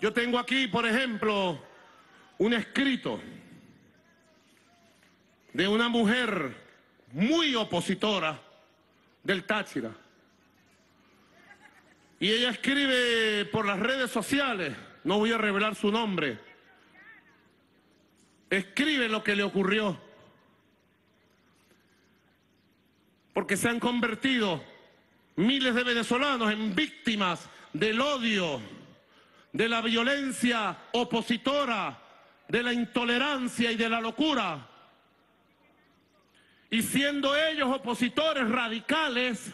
Yo tengo aquí, por ejemplo, un escrito de una mujer muy opositora del Táchira. Y ella escribe por las redes sociales, no voy a revelar su nombre, escribe lo que le ocurrió. Porque se han convertido miles de venezolanos en víctimas del odio, de la violencia opositora, de la intolerancia y de la locura. Y siendo ellos opositores radicales,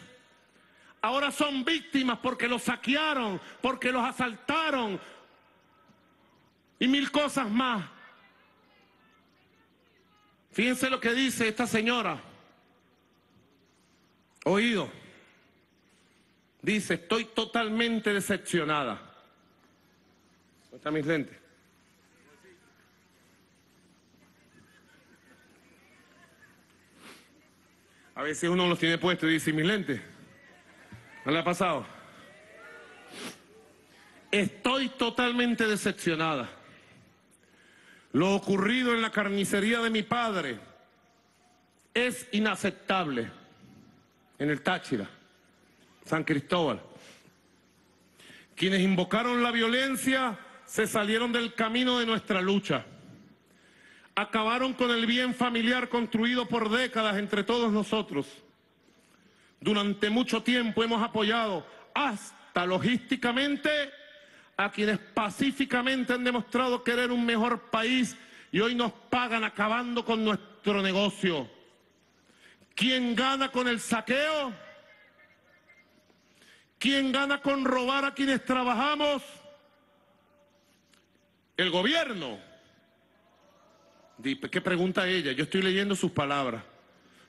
ahora son víctimas porque los saquearon, porque los asaltaron y mil cosas más. Fíjense lo que dice esta señora. Oído. Dice, estoy totalmente decepcionada. ¿Dónde están mis lentes? A veces uno los tiene puestos y dice, mis lentes. ¿No le ha pasado? Estoy totalmente decepcionada. Lo ocurrido en la carnicería de mi padre es inaceptable en el Táchira, San Cristóbal. Quienes invocaron la violencia se salieron del camino de nuestra lucha. Acabaron con el bien familiar construido por décadas entre todos nosotros. Durante mucho tiempo hemos apoyado hasta logísticamente a quienes pacíficamente han demostrado querer un mejor país y hoy nos pagan acabando con nuestro negocio. ¿Quién gana con el saqueo? ¿Quién gana con robar a quienes trabajamos? El gobierno. ¿Qué pregunta ella? Yo estoy leyendo sus palabras,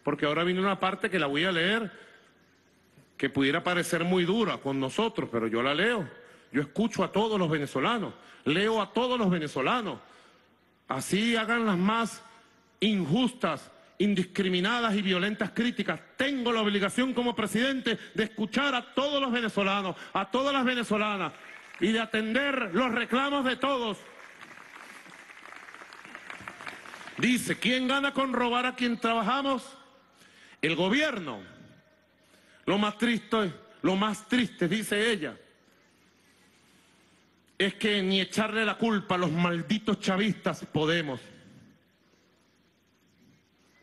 porque ahora viene una parte que la voy a leer que pudiera parecer muy dura con nosotros, pero yo la leo. Yo escucho a todos los venezolanos, leo a todos los venezolanos. Así hagan las más injustas, indiscriminadas y violentas críticas. Tengo la obligación como presidente de escuchar a todos los venezolanos, a todas las venezolanas y de atender los reclamos de todos. Dice, ¿quién gana con robar a quien trabajamos? El gobierno. Lo más triste, lo más triste, dice ella, es que ni echarle la culpa a los malditos chavistas podemos.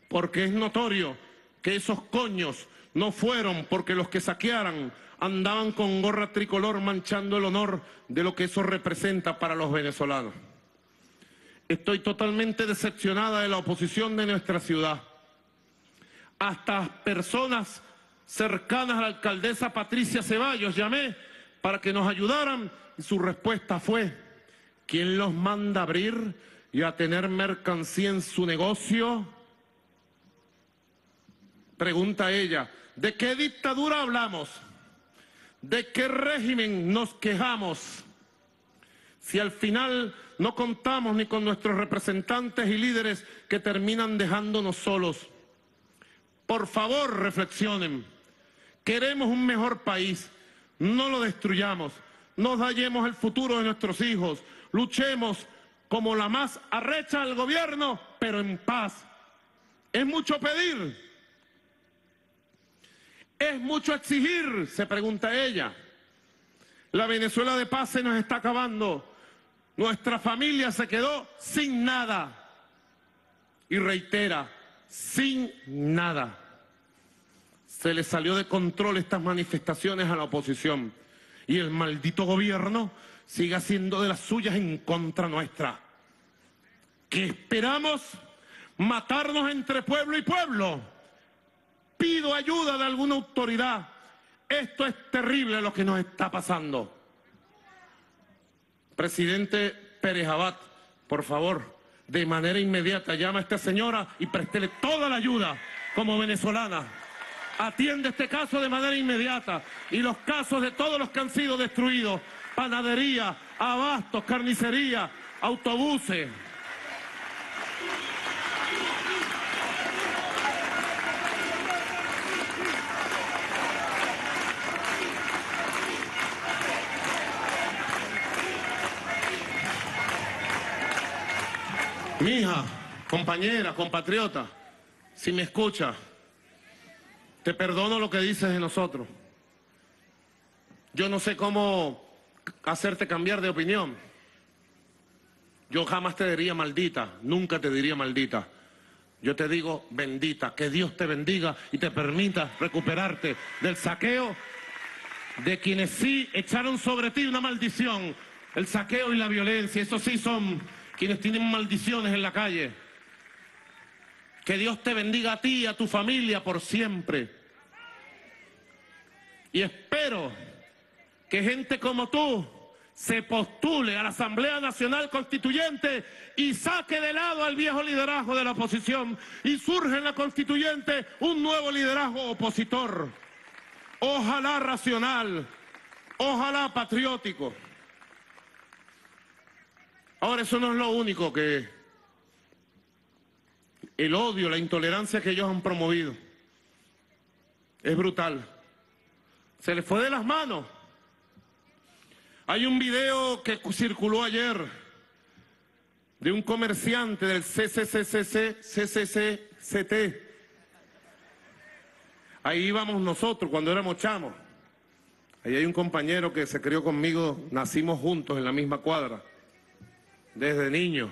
Porque es notorio que esos coños no fueron porque los que saquearan andaban con gorra tricolor manchando el honor de lo que eso representa para los venezolanos. Estoy totalmente decepcionada de la oposición de nuestra ciudad. Hasta personas cercanas a la alcaldesa Patricia Ceballos llamé para que nos ayudaran y su respuesta fue, ¿quién los manda a abrir y a tener mercancía en su negocio? Pregunta ella, ¿de qué dictadura hablamos? ¿De qué régimen nos quejamos? Si al final no contamos ni con nuestros representantes y líderes que terminan dejándonos solos. Por favor, reflexionen. Queremos un mejor país, no lo destruyamos no dañemos el futuro de nuestros hijos, luchemos como la más arrecha del gobierno, pero en paz. Es mucho pedir, es mucho exigir, se pregunta ella. La Venezuela de paz se nos está acabando. Nuestra familia se quedó sin nada. Y reitera, sin nada. Se le salió de control estas manifestaciones a la oposición y el maldito gobierno sigue haciendo de las suyas en contra nuestra. ¿Qué esperamos? Matarnos entre pueblo y pueblo. Pido ayuda de alguna autoridad. Esto es terrible lo que nos está pasando. Presidente Pérez Abad, por favor, de manera inmediata llama a esta señora y préstele toda la ayuda como venezolana atiende este caso de manera inmediata y los casos de todos los que han sido destruidos, panadería, abastos, carnicería, autobuses. Mi hija, compañera, compatriota, si me escucha, te perdono lo que dices de nosotros. Yo no sé cómo hacerte cambiar de opinión. Yo jamás te diría maldita, nunca te diría maldita. Yo te digo bendita, que Dios te bendiga y te permita recuperarte del saqueo de quienes sí echaron sobre ti una maldición, el saqueo y la violencia. Esos sí son quienes tienen maldiciones en la calle. Que Dios te bendiga a ti y a tu familia por siempre. Y espero que gente como tú se postule a la Asamblea Nacional Constituyente y saque de lado al viejo liderazgo de la oposición y surge en la Constituyente un nuevo liderazgo opositor. Ojalá racional, ojalá patriótico. Ahora eso no es lo único que el odio, la intolerancia que ellos han promovido es brutal. Se les fue de las manos. Hay un video que circuló ayer de un comerciante del CCCCC, CCCCT. Ahí íbamos nosotros cuando éramos chamos. Ahí hay un compañero que se crió conmigo, nacimos juntos en la misma cuadra, desde niño.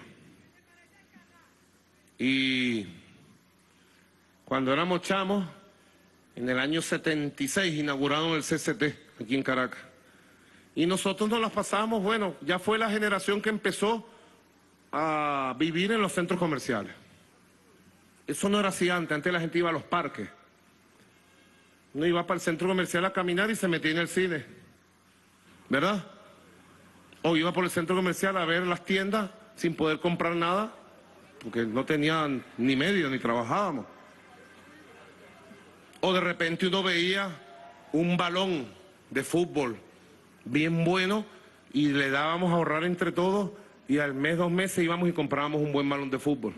Y cuando éramos chamos, en el año 76 inauguraron el CCT aquí en Caracas. Y nosotros nos las pasamos, bueno, ya fue la generación que empezó a vivir en los centros comerciales. Eso no era así antes, antes la gente iba a los parques. No iba para el centro comercial a caminar y se metía en el cine. ¿Verdad? O iba por el centro comercial a ver las tiendas sin poder comprar nada, porque no tenían ni medio ni trabajábamos. O de repente uno veía un balón de fútbol bien bueno y le dábamos a ahorrar entre todos y al mes, dos meses íbamos y comprábamos un buen balón de fútbol.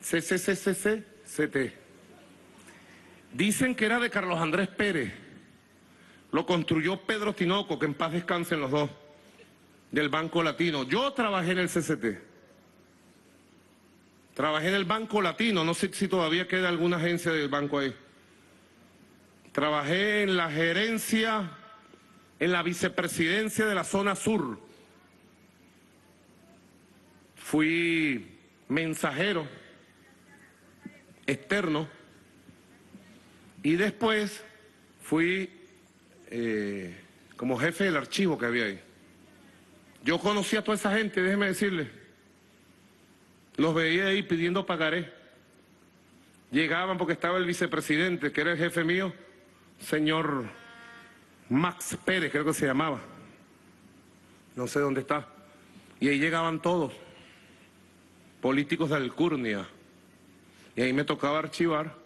CCCCC, Dicen que era de Carlos Andrés Pérez. Lo construyó Pedro Tinoco, que en paz descansen los dos, del Banco Latino. Yo trabajé en el CCT. Trabajé en el Banco Latino, no sé si todavía queda alguna agencia del banco ahí. Trabajé en la gerencia en la vicepresidencia de la zona sur. Fui mensajero externo y después fui eh, como jefe del archivo que había ahí. Yo conocí a toda esa gente, déjeme decirle. Los veía ahí pidiendo pagaré. Llegaban porque estaba el vicepresidente, que era el jefe mío, señor Max Pérez, creo que se llamaba. No sé dónde está. Y ahí llegaban todos, políticos de Alcurnia. Y ahí me tocaba archivar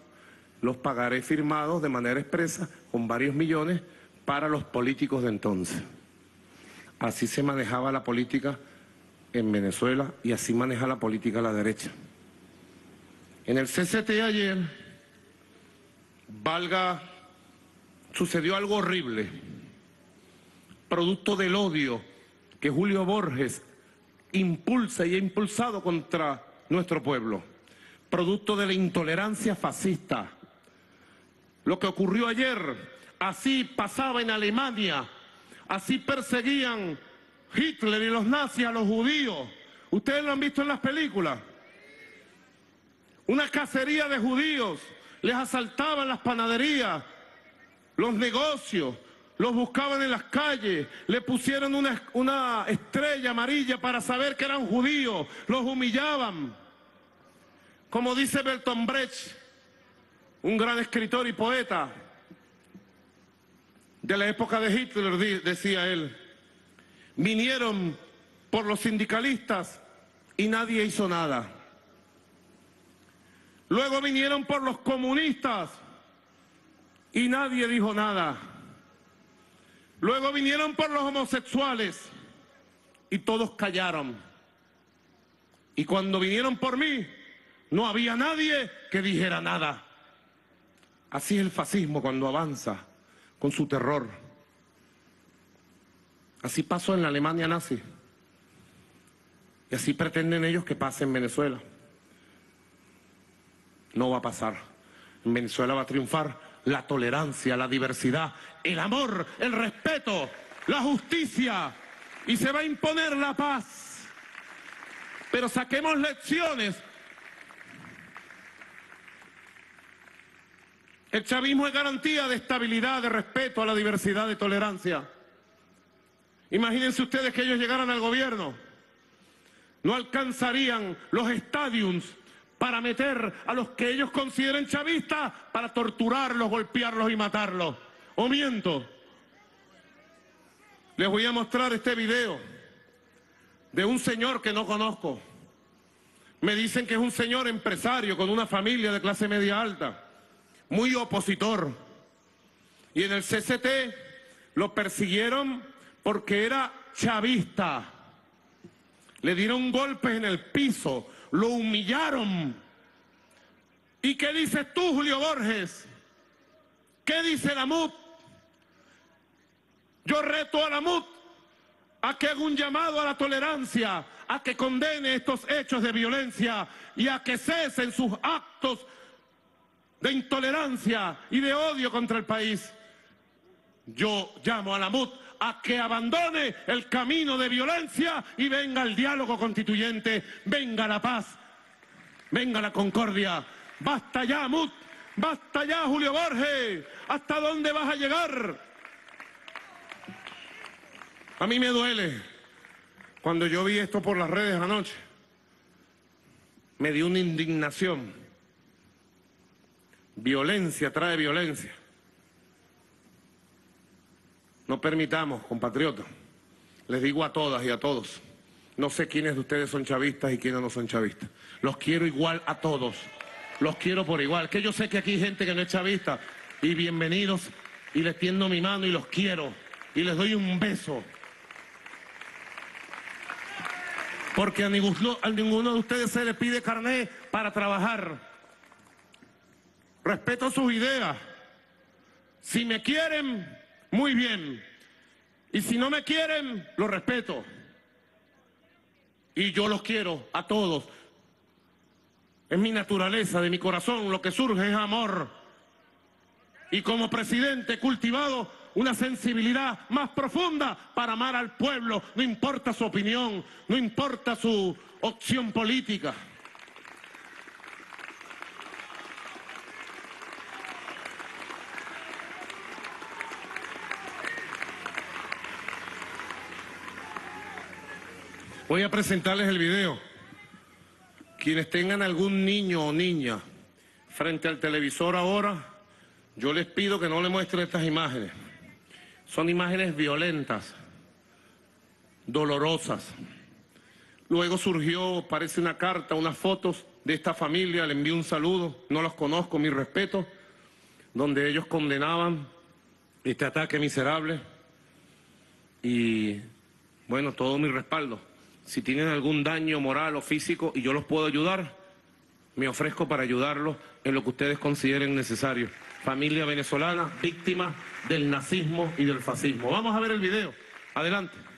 los pagarés firmados de manera expresa con varios millones para los políticos de entonces. Así se manejaba la política en Venezuela y así maneja la política la derecha. En el CCT ayer, valga sucedió algo horrible, producto del odio que Julio Borges impulsa y ha impulsado contra nuestro pueblo, producto de la intolerancia fascista. Lo que ocurrió ayer, así pasaba en Alemania, así perseguían Hitler y los nazis a los judíos. Ustedes lo han visto en las películas. Una cacería de judíos, les asaltaban las panaderías, los negocios, los buscaban en las calles, le pusieron una, una, estrella amarilla para saber que eran judíos, los humillaban. Como dice Bertolt Brecht, un gran escritor y poeta de la época de Hitler, decía él, vinieron por los sindicalistas y nadie hizo nada. Luego vinieron por los comunistas y nadie dijo nada. Luego vinieron por los homosexuales y todos callaron. Y cuando vinieron por mí, no había nadie que dijera nada. Así es el fascismo cuando avanza con su terror. Así pasó en la Alemania nazi. Y así pretenden ellos que pase en Venezuela. No va a pasar. En Venezuela va a triunfar la tolerancia, la diversidad, el amor, el respeto, la justicia y se va a imponer la paz. Pero saquemos lecciones. El chavismo es garantía de estabilidad, de respeto a la diversidad, de tolerancia. Imagínense ustedes que ellos llegaran al gobierno. No alcanzarían los estadios para meter a los que ellos consideren chavistas para torturarlos, golpearlos y matarlos. ¿O miento? Les voy a mostrar este video de un señor que no conozco. Me dicen que es un señor empresario con una familia de clase media alta, muy opositor. Y en el CCT lo persiguieron porque era chavista. Le dieron golpes en el piso, lo humillaron. ¿Y qué dices tú, Julio Borges? ¿Qué dice la MUT? Yo reto a la MUT a que haga un llamado a la tolerancia, a que condene estos hechos de violencia y a que cesen sus actos de intolerancia y de odio contra el país. Yo llamo a la MUT a que abandone el camino de violencia y venga el diálogo constituyente, venga la paz, venga la concordia. Basta ya, Mut, basta ya, Julio Borges. ¿Hasta dónde vas a llegar? A mí me duele cuando yo vi esto por las redes anoche. Me dio una indignación. Violencia trae violencia. No permitamos, compatriotas, les digo a todas y a todos, no sé quiénes de ustedes son chavistas y quiénes no son chavistas. Los quiero igual a todos. Los quiero por igual. Que yo sé que aquí hay gente que no es chavista. Y bienvenidos. Y les tiendo mi mano y los quiero. Y les doy un beso. Porque a ninguno, ninguno de ustedes se le pide carné para trabajar. Respeto sus ideas. Si me quieren, muy bien. Y si no me quieren, lo respeto. Y yo los quiero a todos. Es mi naturaleza, de mi corazón, lo que surge es amor. Y como presidente he cultivado una sensibilidad más profunda para amar al pueblo, no importa su opinión, no importa su opción política. Voy a presentarles el video. Quienes tengan algún niño o niña frente al televisor ahora, yo les pido que no le muestren estas imágenes. Son imágenes violentas, dolorosas. Luego surgió, parece una carta, unas fotos de esta familia, le envío un saludo, no los conozco, mi respeto, donde ellos condenaban este ataque miserable y, bueno, todo mi respaldo. Si tienen algún daño moral o físico y yo los puedo ayudar, me ofrezco para ayudarlos en lo que ustedes consideren necesario. Familia venezolana, víctima del nazismo y del fascismo. Vamos a ver el video. Adelante.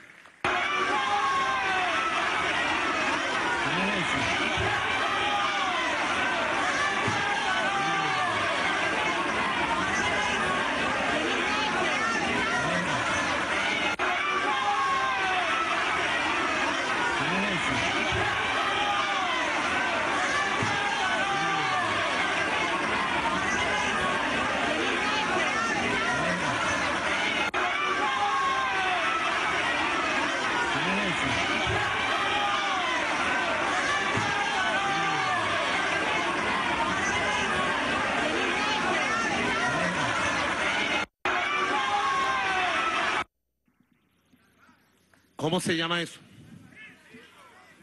¿Cómo se llama eso?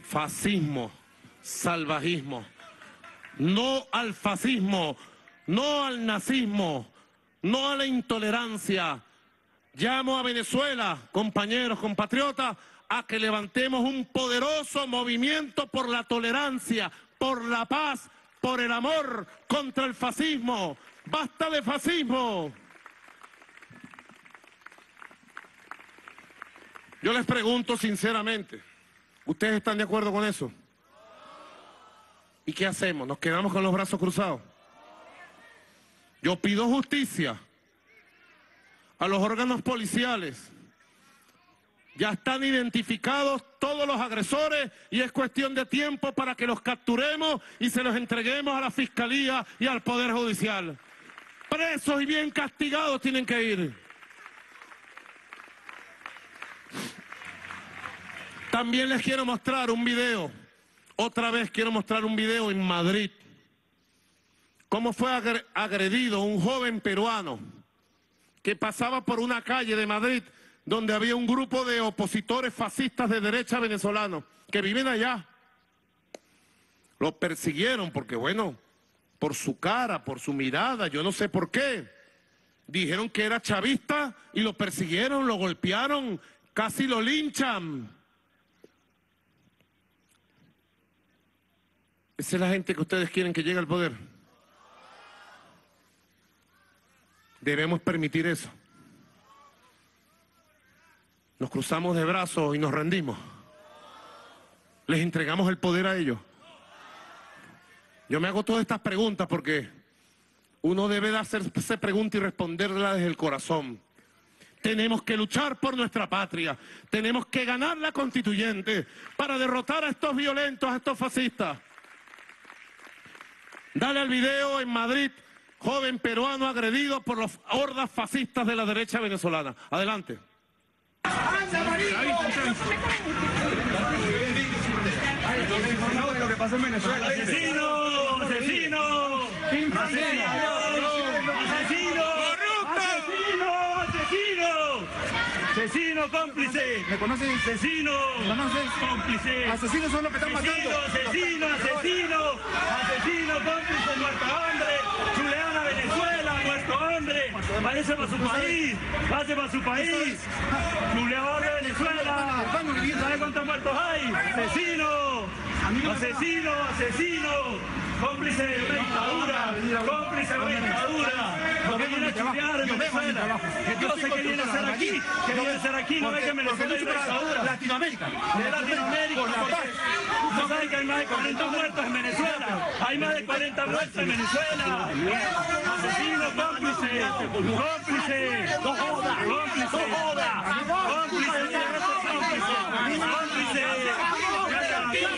Fascismo, salvajismo. No al fascismo, no al nazismo, no a la intolerancia. Llamo a Venezuela, compañeros, compatriotas, a que levantemos un poderoso movimiento por la tolerancia, por la paz, por el amor contra el fascismo. Basta de fascismo. Yo les pregunto sinceramente, ¿Ustedes están de acuerdo con eso? ¿Y qué hacemos? ¿Nos quedamos con los brazos cruzados? Yo pido justicia a los órganos policiales. Ya están identificados todos los agresores y es cuestión de tiempo para que los capturemos y se los entreguemos a la Fiscalía y al Poder Judicial. Presos y bien castigados tienen que ir. También les quiero mostrar un video. Otra vez quiero mostrar un video en Madrid. Cómo fue agredido un joven peruano que pasaba por una calle de Madrid donde había un grupo de opositores fascistas de derecha venezolanos que viven allá. Lo persiguieron porque, bueno, por su cara, por su mirada, yo no sé por qué. Dijeron que era chavista y lo persiguieron, lo golpearon, casi lo linchan. Esa es la gente que ustedes quieren que llegue al poder. Debemos permitir eso. Nos cruzamos de brazos y nos rendimos. Les entregamos el poder a ellos. Yo me hago todas estas preguntas porque uno debe de hacerse preguntas y responderla desde el corazón. Tenemos que luchar por nuestra patria. Tenemos que ganar la constituyente para derrotar a estos violentos, a estos fascistas. Dale al video en Madrid, joven peruano agredido por las hordas fascistas de la derecha venezolana. Adelante. lo que pasó en Venezuela. ¡Asesino! ¡Asesino! ¡Asesino! Cómplice. ¿Me conoces? Asesino. ¿Me conoces? Cómplice. Asesinos son los que están matando. Asesino, asesino, asesino, cómplice, nuestro hombre. Chuleana Venezuela, nuestro hombre. Váyase para su país. Váyase para su país. Chuleador de Venezuela. ¿Sabe cuántos muertos hay? Asesino. Asesino, asesino. Cómplice de una dictadura. Cómplice de una dictadura. Lo que viene a chulear en Venezuela. Yo sé que viene a hacer aquí. Que viene a hacer aquí. No ve que Venezuela es una dictadura. Latinoamérica. De Latinoamérica. Usted sabe que hay más de 40 muertos en Venezuela. Hay más de 40 muertos en Venezuela. Asesino, cómplice. Cómplice. No. Cómplice. No. Cómplice. Cómplice. Cómplice.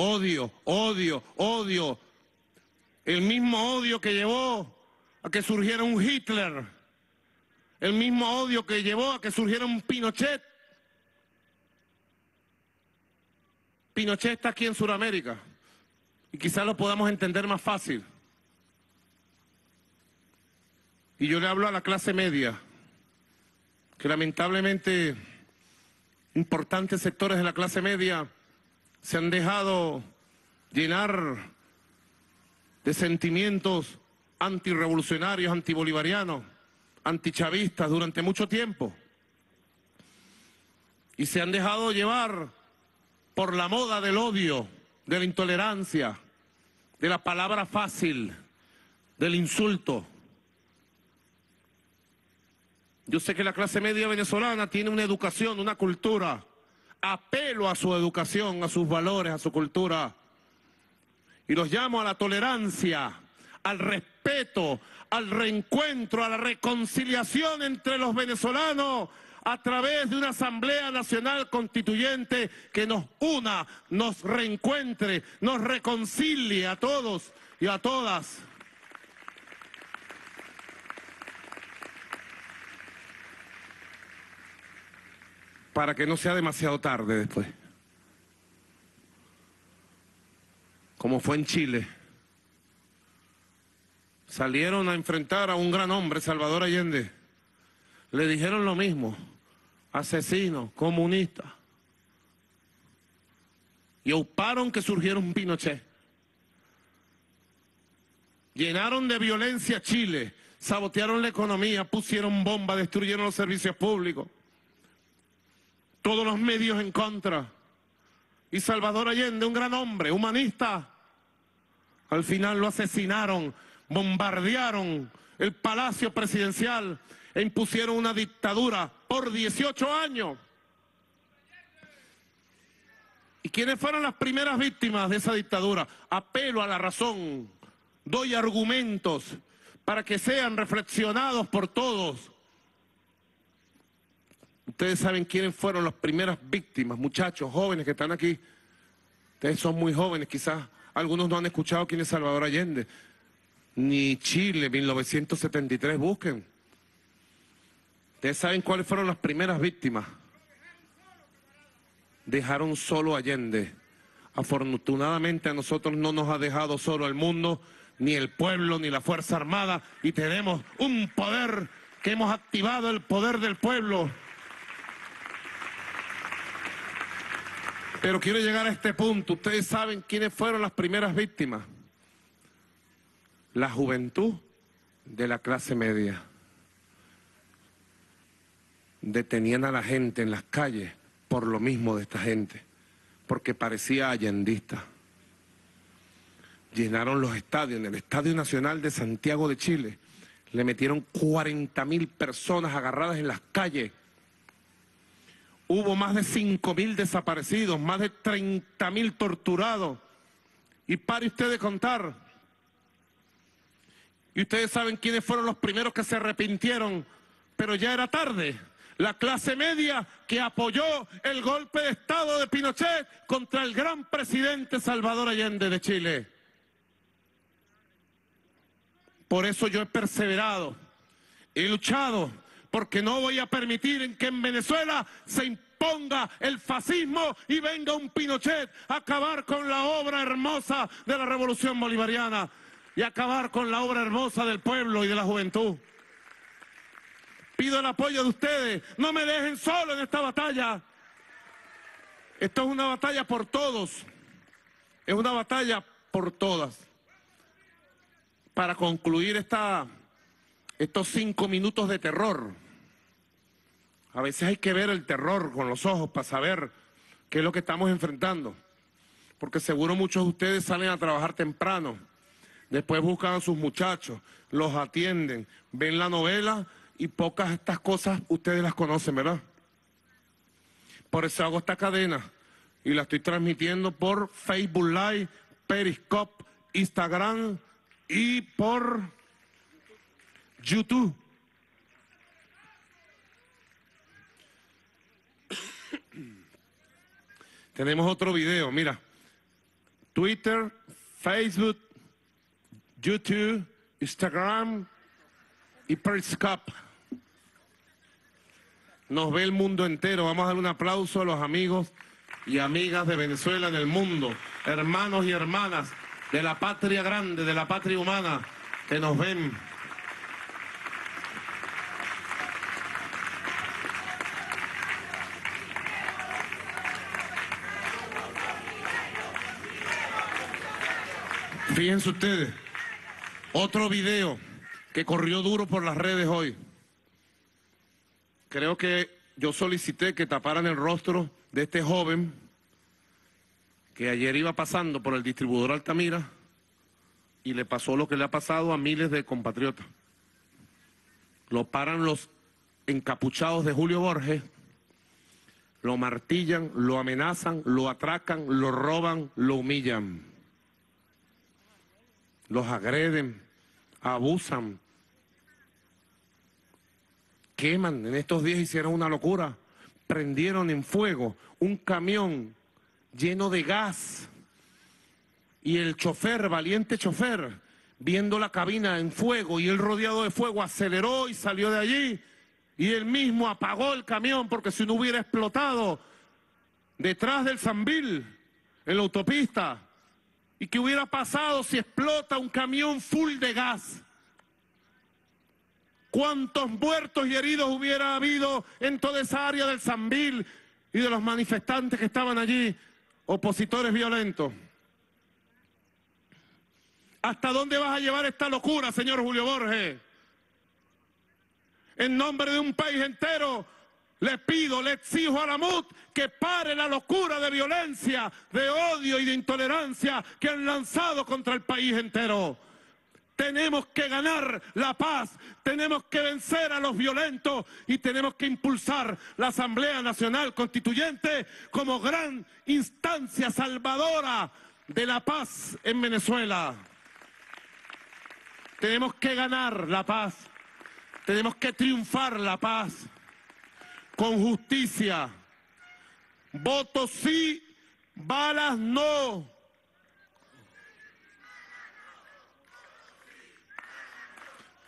Odio, odio, odio. El mismo odio que llevó a que surgiera un Hitler. El mismo odio que llevó a que surgiera un Pinochet. Pinochet está aquí en Sudamérica. Y quizás lo podamos entender más fácil. Y yo le hablo a la clase media, que lamentablemente importantes sectores de la clase media se han dejado llenar de sentimientos antirrevolucionarios, antibolivarianos, antichavistas durante mucho tiempo. Y se han dejado llevar por la moda del odio, de la intolerancia, de la palabra fácil, del insulto. Yo sé que la clase media venezolana tiene una educación, una cultura. Apelo a su educación, a sus valores, a su cultura. Y los llamo a la tolerancia, al respeto, al reencuentro, a la reconciliación entre los venezolanos a través de una Asamblea Nacional Constituyente que nos una, nos reencuentre, nos reconcilie a todos y a todas. Para que no sea demasiado tarde después. Como fue en Chile. Salieron a enfrentar a un gran hombre, Salvador Allende. Le dijeron lo mismo, asesino, comunista. y auparon que surgiera un Pinochet. Llenaron de violencia Chile, sabotearon la economía, pusieron bombas, destruyeron los servicios públicos. Todos los medios en contra. Y Salvador Allende, un gran hombre, humanista, al final lo asesinaron, bombardearon el palacio presidencial e impusieron una dictadura por 18 años. ¿Y quiénes fueron las primeras víctimas de esa dictadura? Apelo a la razón, doy argumentos para que sean reflexionados por todos. Ustedes saben quiénes fueron las primeras víctimas, muchachos, jóvenes que están aquí. Ustedes son muy jóvenes, quizás algunos no han escuchado quién es Salvador Allende. Ni Chile, 1973, busquen. Ustedes saben cuáles fueron las primeras víctimas dejaron solo Allende. Afortunadamente a nosotros no nos ha dejado solo el mundo, ni el pueblo, ni la Fuerza Armada, y tenemos un poder que hemos activado, el poder del pueblo. Pero quiero llegar a este punto. Ustedes saben quiénes fueron las primeras víctimas. La juventud de la clase media. Detenían a la gente en las calles por lo mismo de esta gente, porque parecía allendista. Llenaron los estadios, en el Estadio Nacional de Santiago de Chile, le metieron 40 mil personas agarradas en las calles. Hubo más de 5 mil desaparecidos, más de 30 mil torturados. Y pare usted de contar. Y ustedes saben quiénes fueron los primeros que se arrepintieron, pero ya era tarde la clase media que apoyó el golpe de Estado de Pinochet contra el gran presidente Salvador Allende de Chile. Por eso yo he perseverado, he luchado, porque no voy a permitir que en Venezuela se imponga el fascismo y venga un Pinochet a acabar con la obra hermosa de la revolución bolivariana y acabar con la obra hermosa del pueblo y de la juventud. Pido el apoyo de ustedes. No me dejen solo en esta batalla. Esto es una batalla por todos. Es una batalla por todas. Para concluir esta, estos cinco minutos de terror. A veces hay que ver el terror con los ojos para saber qué es lo que estamos enfrentando. Porque seguro muchos de ustedes salen a trabajar temprano. Después buscan a sus muchachos, los atienden, ven la novela y pocas estas cosas ustedes las conocen, ¿verdad? Por eso hago esta cadena y la estoy transmitiendo por Facebook Live, Periscope, Instagram y por YouTube. Tenemos otro video, mira. Twitter, Facebook, YouTube, Instagram y Periscope. Nos ve el mundo entero. Vamos a dar un aplauso a los amigos y amigas de Venezuela en el mundo, hermanos y hermanas de la patria grande, de la patria humana, que nos ven. Fíjense ustedes, otro video que corrió duro por las redes hoy. Creo que yo solicité que taparan el rostro de este joven que ayer iba pasando por el distribuidor Altamira y le pasó lo que le ha pasado a miles de compatriotas. Lo paran los encapuchados de Julio Borges, lo martillan, lo amenazan, lo atracan, lo roban, lo humillan. Los agreden, abusan, queman. En estos días hicieron una locura. Prendieron en fuego un camión lleno de gas. Y el chofer, valiente chofer, viendo la cabina en fuego y el rodeado de fuego, aceleró y salió de allí. Y él mismo apagó el camión porque si no hubiera explotado detrás del Zambil, en la autopista, y qué hubiera pasado si explota un camión full de gas cuántos muertos y heridos hubiera habido en toda esa área del Zambil y de los manifestantes que estaban allí opositores violentos. ¿Hasta dónde vas a llevar esta locura, señor Julio Borges? En nombre de un país entero, le pido, le exijo a la MUT que pare la locura de violencia, de odio y de intolerancia que han lanzado contra el país entero. Tenemos que ganar la paz, tenemos que vencer a los violentos y tenemos que impulsar la Asamblea Nacional Constituyente como gran instancia salvadora de la paz en Venezuela. Tenemos que ganar la paz, tenemos que triunfar la paz con justicia. Voto sí, balas no.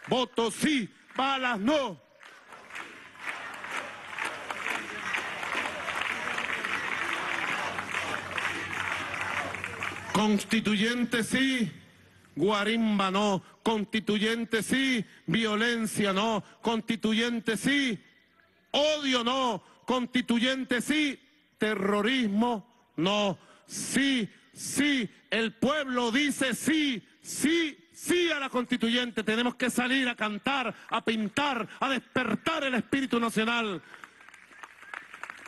Voto sí, balas no. Constituyente sí, guarimba no. Constituyente sí, violencia no. Constituyente sí, odio no. Constituyente sí, terrorismo no. Sí, sí, el pueblo dice sí, sí, sí a la constituyente. Tenemos que salir a cantar, a pintar, a despertar el espíritu nacional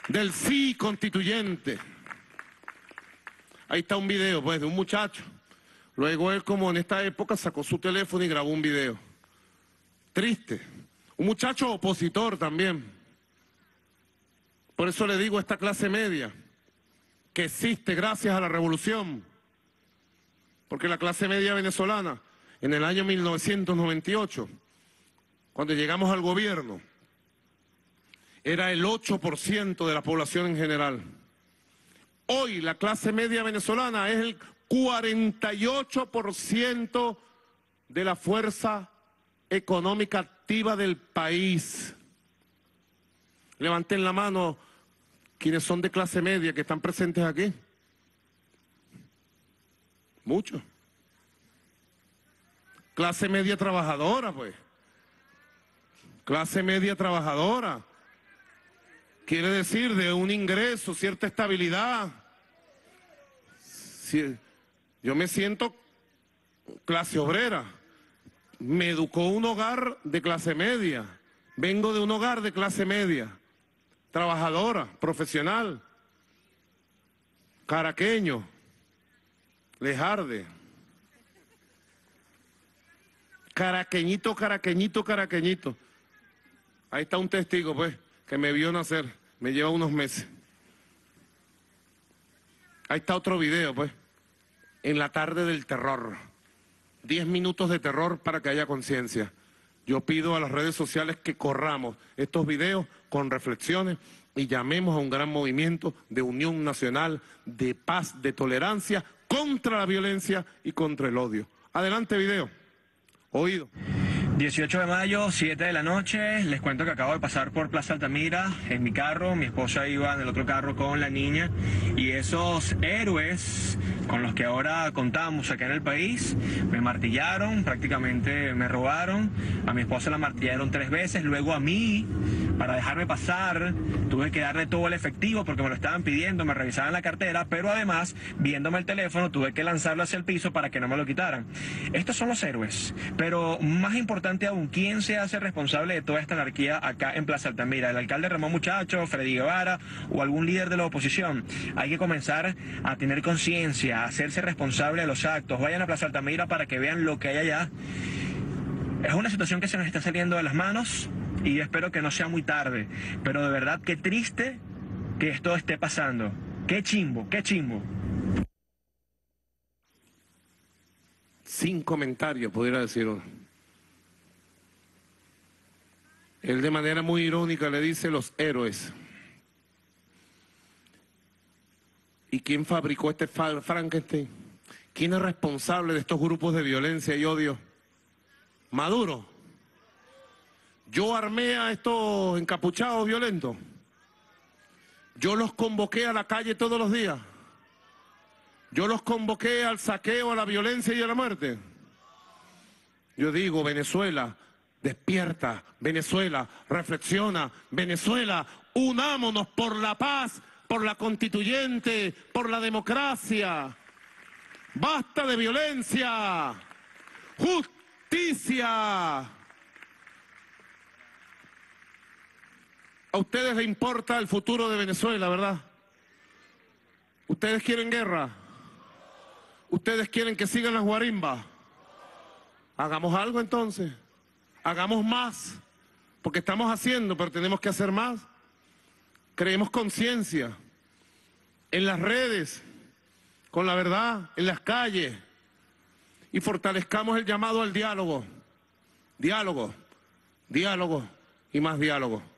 del sí constituyente. Ahí está un video, pues, de un muchacho. Luego él, como en esta época, sacó su teléfono y grabó un video. Triste. Un muchacho opositor también. Por eso le digo a esta clase media que existe gracias a la revolución. Porque la clase media venezolana, en el año 1998, cuando llegamos al gobierno, era el 8% de la población en general. Hoy la clase media venezolana es el 48% de la fuerza económica activa del país. Levanten la mano quienes son de clase media que están presentes aquí. Muchos. Clase media trabajadora, pues. Clase media trabajadora. Quiere decir de un ingreso, cierta estabilidad. yo me siento clase obrera. Me educó un hogar de clase media. Vengo de un hogar de clase media. Trabajadora, profesional. Caraqueño. Lejarde. Caraqueñito, caraqueñito, caraqueñito. Ahí está un testigo, pues que me vio nacer, me lleva unos meses. Ahí está otro video, pues, en la tarde del terror. Diez minutos de terror para que haya conciencia. Yo pido a las redes sociales que corramos estos videos con reflexiones y llamemos a un gran movimiento de unión nacional, de paz, de tolerancia contra la violencia y contra el odio. Adelante video. Oído. 18 de mayo, 7 de la noche. Les cuento que acabo de pasar por Plaza Altamira en mi carro. Mi esposa iba en el otro carro con la niña. Y esos héroes con los que ahora contamos acá en el país me martillaron, prácticamente me robaron. A mi esposa la martillaron tres veces. Luego a mí, para dejarme pasar, tuve que darle todo el efectivo porque me lo estaban pidiendo. Me revisaban la cartera. Pero además, viéndome el teléfono, tuve que lanzarlo hacia el piso para que no me lo quitaran. Estos son los héroes. Pero más importante aún, ¿quién se hace responsable de toda esta anarquía acá en Plaza Altamira? ¿El alcalde Ramón Muchacho, Freddy Guevara o algún líder de la oposición? Hay que comenzar a tener conciencia, hacerse responsable de los actos. Vayan a Plaza Altamira para que vean lo que hay allá. Es una situación que se nos está saliendo de las manos y espero que no sea muy tarde. Pero de verdad, qué triste que esto esté pasando. Qué chimbo, qué chimbo. Sin comentarios, pudiera decir Él de manera muy irónica le dice los héroes. ¿Y quién fabricó este Frankenstein? ¿Quién es responsable de estos grupos de violencia y odio? Maduro. Yo armé a estos encapuchados violentos. Yo los convoqué a la calle todos los días. Yo los convoqué al saqueo, a la violencia y a la muerte. Yo digo, Venezuela, Despierta, Venezuela, reflexiona, Venezuela, unámonos por la paz, por la constituyente, por la democracia. Basta de violencia. Justicia. A ustedes les importa el futuro de Venezuela, ¿verdad? ¿Ustedes quieren guerra? ¿Ustedes quieren que sigan las guarimbas? Hagamos algo entonces. Hagamos más. Porque estamos haciendo, pero tenemos que hacer más. Creemos conciencia en las redes, con la verdad, en las calles. Y fortalezcamos el llamado al diálogo. Diálogo, diálogo y más diálogo.